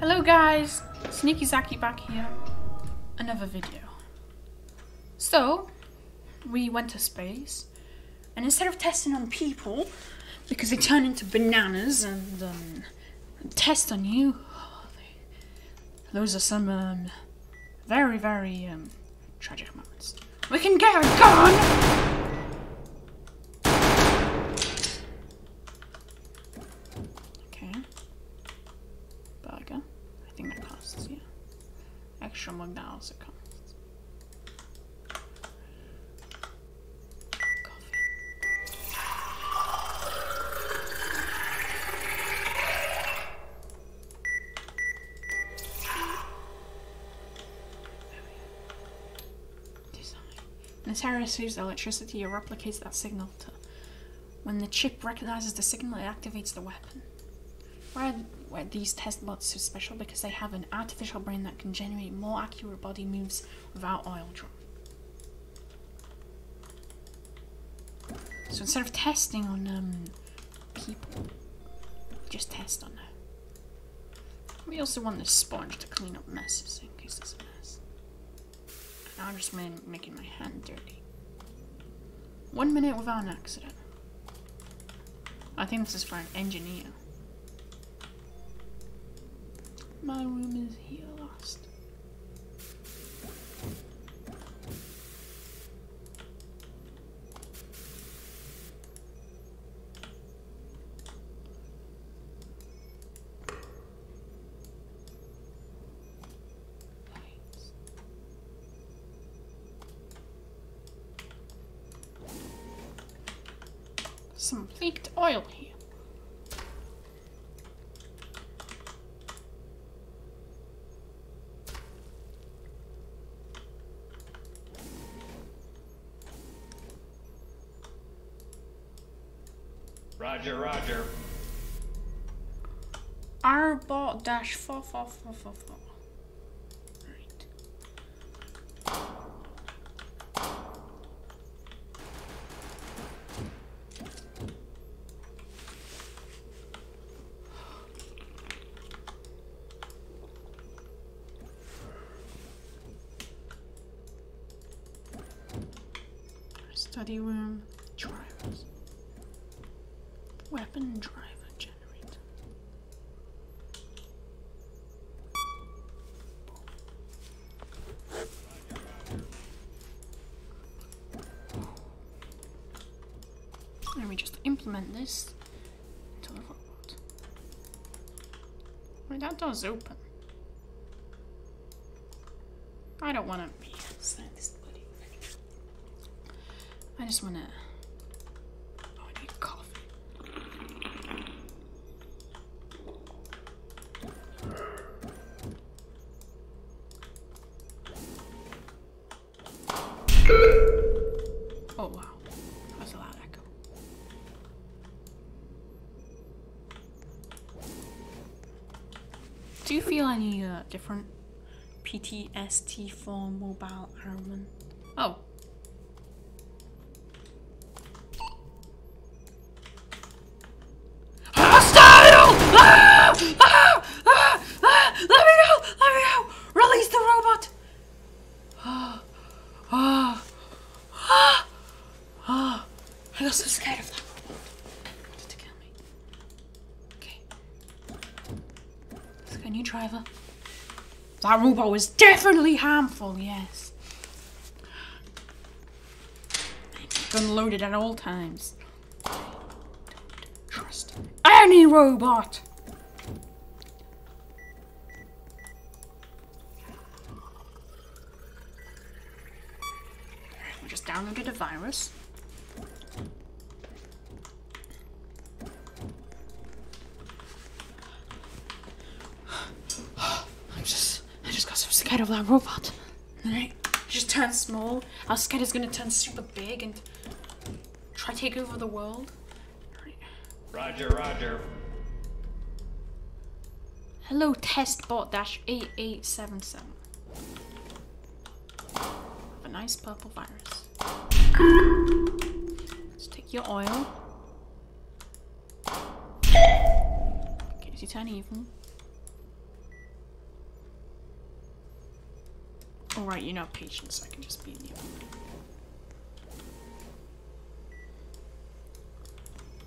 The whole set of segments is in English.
Hello guys, Sneaky Zakki back here. Another video. So, we went to space, and instead of testing on people, because they turn into bananas and um, test on you, those are some um, very, very um, tragic moments. We can get a gun! Okay. Burger. I think that costs, yeah. Extra terrorist uses electricity, it replicates that signal to. When the chip recognizes the signal, it activates the weapon. Why are these test bots so special? Because they have an artificial brain that can generate more accurate body moves without oil drop. So instead of testing on um, people, just test on her. We also want this sponge to clean up messes in case there's a mess. And I'm just making my hand dirty. One minute without an accident. I think this is for an engineer. My room is here. Lights. Some leaked oil here. Roger, roger. Arbot dash four four four four four. Right. Study room drivers. Weapon driver generator. Let me just implement this into that door's open. I don't want to be this bloody thing. I just want to. Oh, I need coffee. Oh wow, that was a loud echo. Do you feel any uh, different PTSD for mobile armament? Oh. Hostile! Ah! Ah! Ah! Ah! Let me go! Let me go! Release the robot! Ah! Ah! Ah! Ah! I got so scared of that robot. It wanted to kill me. Okay. A new driver. That robot was definitely harmful, yes. Gun loaded at all times. Don't trust any robot. We just downloaded a virus. I'm just, I just got so scared of that robot. Alright, just turn small. Our was scared it's gonna turn super big and try to take over the world. Alright. Roger, roger. Hello, testbot dash eight eight seven seven. A nice purple virus. Let's take your oil. In case you turn evil. Alright, you're not patient, so I can just be in you.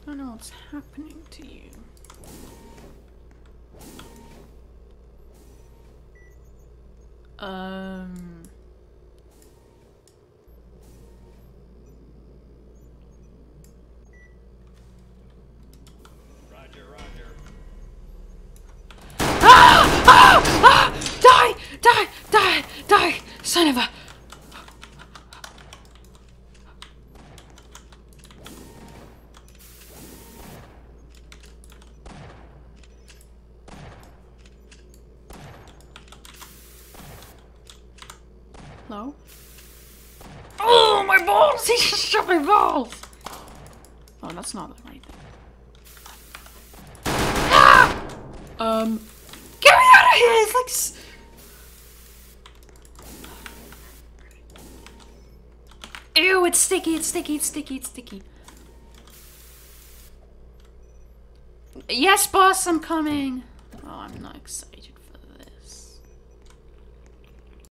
I don't know what's happening to you. Um. Roger, Roger. Ah! Ah! Ah! Die! Die! Die! Die! Son of a. Hello? Oh, my balls! He just shot my balls! Oh, that's not the right thing. Ah! Um. Get me out of here! It's like. Ew, it's sticky, it's sticky, it's sticky, it's sticky. Yes, boss, I'm coming. Oh, I'm not excited.